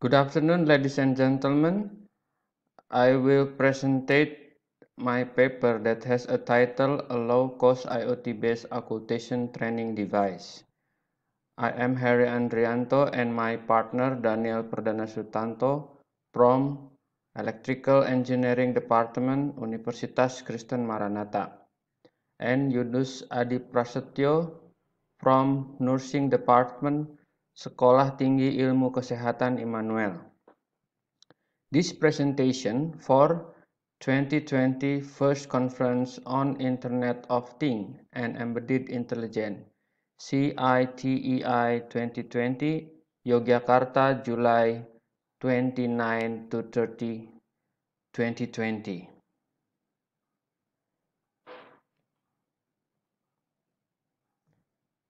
Good afternoon, ladies and gentlemen. I will present my paper that has a title A Low-Cost IoT-Based Occultation Training Device. I am Harry Andrianto and my partner Daniel Perdana Sutanto from Electrical Engineering Department Universitas Kristen Maranatha and Yunus Adi Prasetyo from Nursing Department Sekolah Tinggi Ilmu Kesehatan Immanuel. This presentation for 2020 First Conference on Internet of Things and Embedded Intelligence CITEI 2020 Yogyakarta July 29 to 30 2020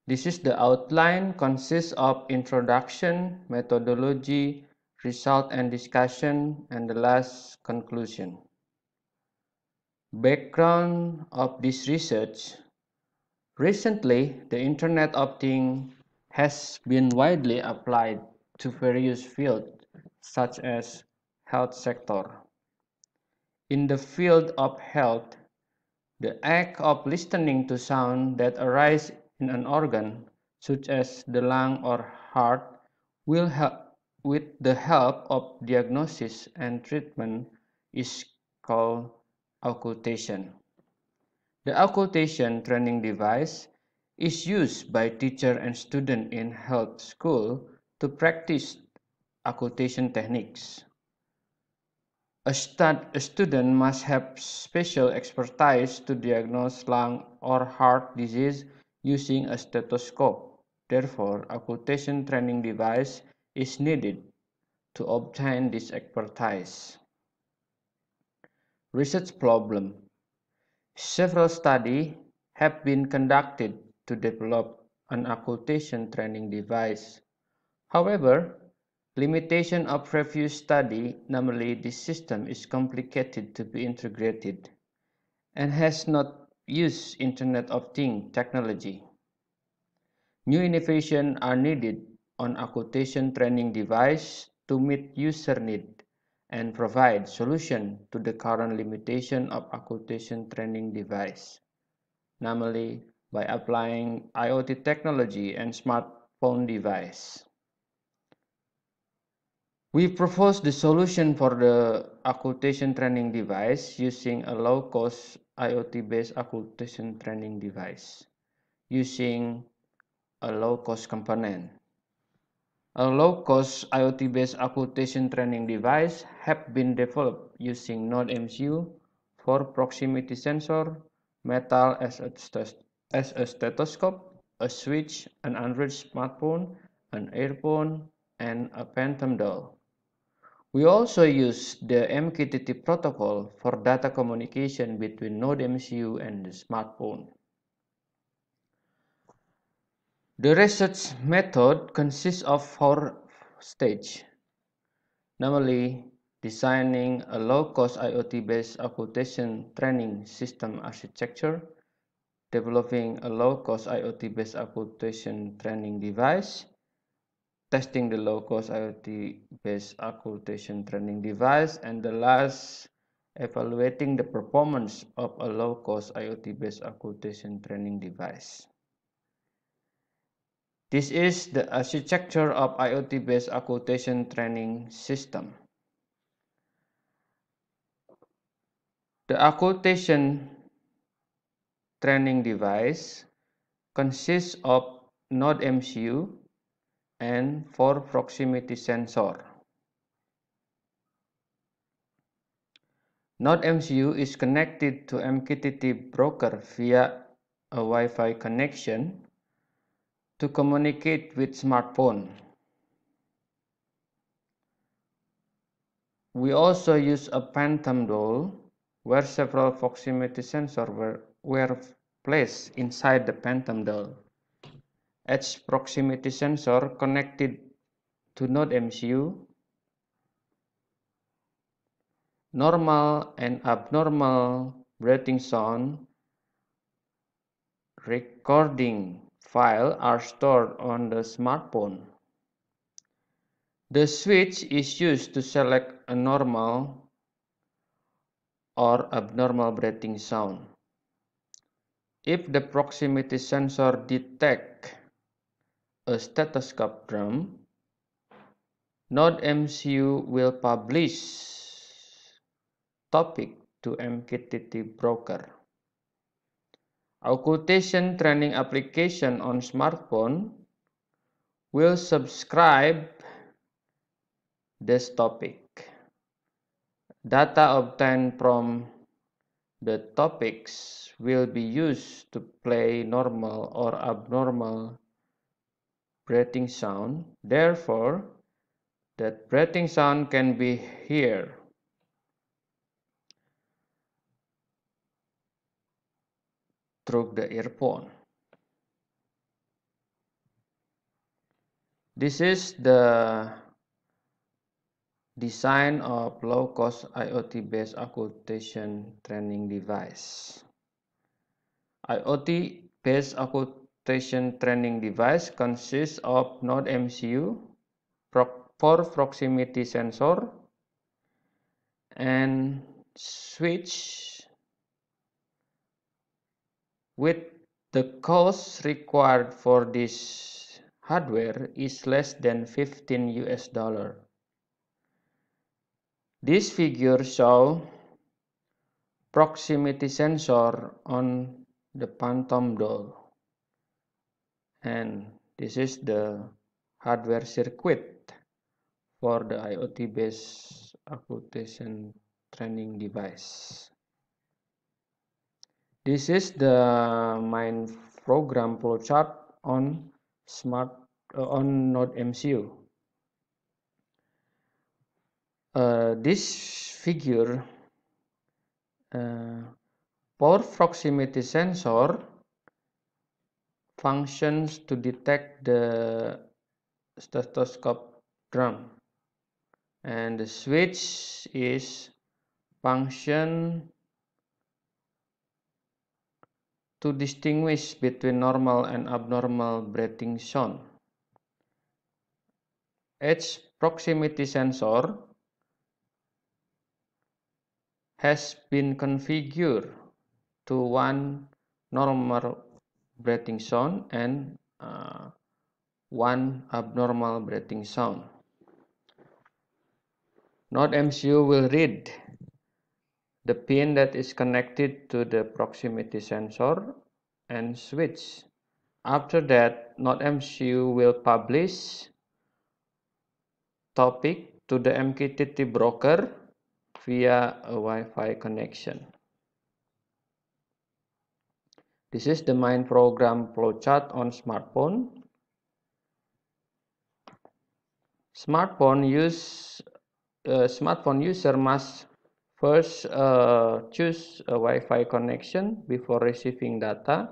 This is the outline consists of introduction, methodology, result and discussion, and the last conclusion. Background of this research. Recently, the Internet of Things has been widely applied to various fields such as health sector. In the field of health, the act of listening to sound that arise in an organ, such as the lung or heart, will help with the help of diagnosis and treatment is called auscultation. The auscultation training device is used by teacher and student in health school to practice auscultation techniques. A, stud, a student must have special expertise to diagnose lung or heart disease using a stethoscope. Therefore, auscultation training device is needed to obtain this expertise. Research problem. Several studies have been conducted to develop an auscultation training device. However, limitation of previous study, namely this system is complicated to be integrated and has not use Internet of Things technology. New innovation are needed on auscultation training device to meet user need and provide solution to the current limitation of auscultation training device, namely by applying IoT technology and smartphone device. We propose the solution for the auscultation training device using a low-cost IoT-based auscultation training device using a low-cost component. A low-cost IoT-based auscultation training device have been developed using Node-MCU for proximity sensor, metal as a, as a stethoscope, a switch, an Android smartphone, an earphone, and a phantom doll. We also use the MQTT protocol for data communication between Node MCU and the smartphone. The research method consists of four stages, namely designing a low-cost IoT-based auscultation training system architecture, developing a low-cost IoT-based auscultation training device, testing the low-cost IoT-based auscultation training device, and the last, evaluating the performance of a low-cost IoT-based auscultation training device. This is the architecture of IoT-based auscultation training system. The auscultation training device consists of Node MCU, and for proximity sensor. Node MCU is connected to MQTT broker via a Wi-Fi connection to communicate with smartphone. We also use a phantom doll where several proximity sensors were, were placed inside the phantom doll edge proximity sensor connected to Node MCU, normal and abnormal breathing sound recording file are stored on the smartphone. The switch is used to select a normal or abnormal breathing sound. If the proximity sensor detects a stethoscope drum, Node MCU will publish topic to MQTT broker. Auscultation training application on smartphone will subscribe this topic. Data obtained from the topics will be used to play normal or abnormal breathing sound. Therefore, that breathing sound can be here. through the earphone. This is the design of low-cost IoT-based auscultation training device. IoT-based auscultation training device consists of Node MCU, for proximity sensor and switch with the cost required for this hardware is less than 15 US dollar. This figure show proximity sensor on the Phantom doll and this is the hardware circuit for the IoT-based auscultation training device. This is the main program flowchart on smart uh, on Node MCU. Uh, this figure uh, power proximity sensor functions to detect the stethoscope drum and the switch is function to distinguish between normal and abnormal breathing sound. Edge proximity sensor has been configured to one normal breathing sound and uh, one abnormal breathing sound. Node MCU will read the pin that is connected to the proximity sensor and switch. After that, Node MCU will publish topic to the MQTT broker via a Wi-Fi connection. This is the main program flowchart on smartphone. Smartphone use uh, smartphone user must first uh, choose a Wi-Fi connection before receiving data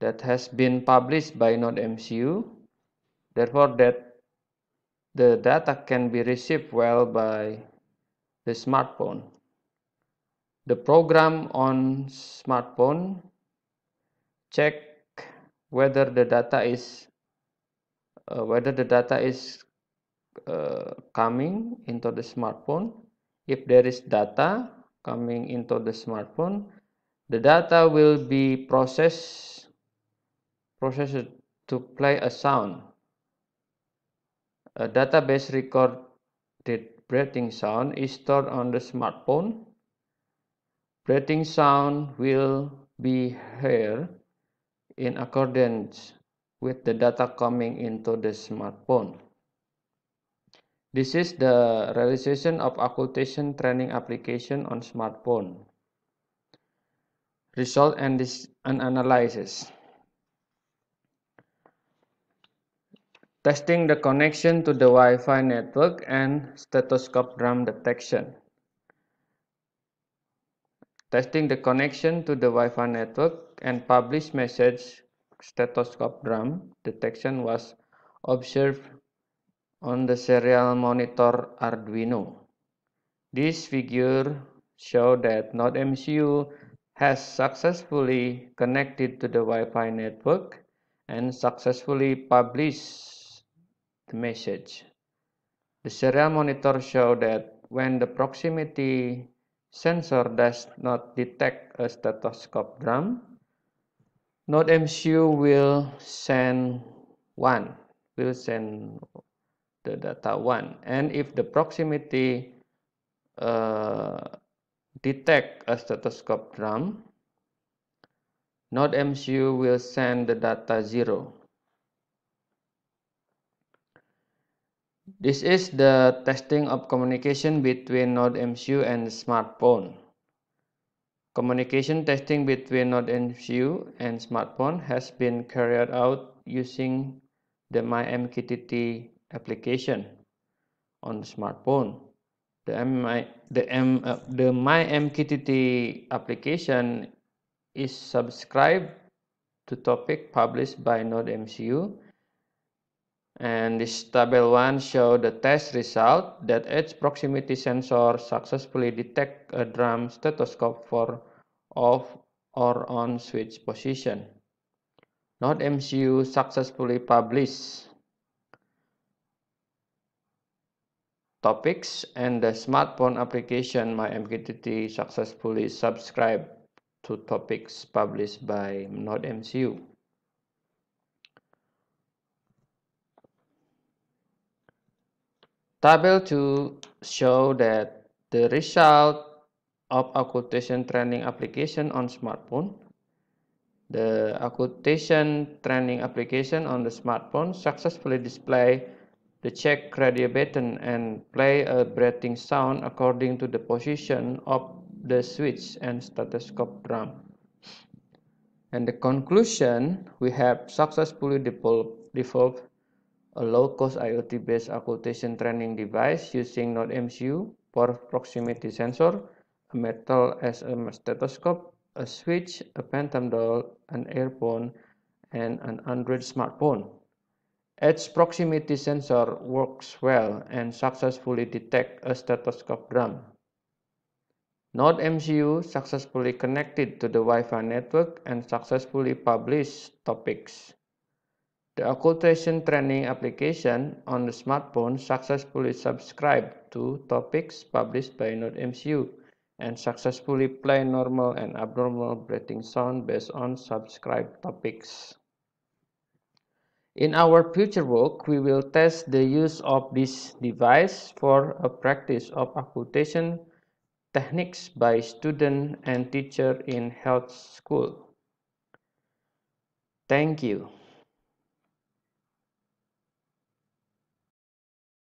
that has been published by Node MCU. Therefore, that the data can be received well by the smartphone. The program on smartphone. Check whether the data is uh, whether the data is uh, coming into the smartphone. If there is data coming into the smartphone the data will be processed processed to play a sound. A database recorded breathing sound is stored on the smartphone breathing sound will be heard in accordance with the data coming into the smartphone this is the realization of auscultation training application on smartphone. Result and, this, and analysis. Testing the connection to the Wi-Fi network and stethoscope drum detection. Testing the connection to the Wi-Fi network and publish message stethoscope drum detection was observed on the serial monitor Arduino. This figure shows that Node MCU has successfully connected to the Wi-Fi network and successfully published the message. The serial monitor show that when the proximity sensor does not detect a stethoscope drum, Node MCU will send 1, will send the data 1. And if the proximity uh, detect a stethoscope drum, Node MCU will send the data 0. This is the testing of communication between Node MCU and smartphone. Communication testing between Node MCU and smartphone has been carried out using the MyMQTT application on the smartphone. The, MI, the, M, uh, the MyMQTT application is subscribed to topic published by Node MCU and this table 1 show the test result that edge proximity sensor successfully detect a drum stethoscope for off or on switch position. Node MCU successfully published topics and the smartphone application My MyMQTT successfully subscribed to topics published by Node MCU. Table 2 show that the result of auscultation training application on smartphone. The auscultation training application on the smartphone successfully display the check radio button and play a breathing sound according to the position of the switch and stethoscope drum. And the conclusion, we have successfully developed a low-cost IoT-based auscultation training device using Node MCU for proximity sensor, a metal as a stethoscope, a switch, a phantom doll, an earphone, and an Android smartphone. Edge proximity sensor works well and successfully detect a stethoscope drum. Node MCU successfully connected to the Wi-Fi network and successfully published topics. The auscultation training application on the smartphone successfully subscribed to topics published by Node MCU and successfully play normal and abnormal breathing sound based on subscribed topics. In our future work, we will test the use of this device for a practice of auscultation techniques by student and teacher in health school. Thank you.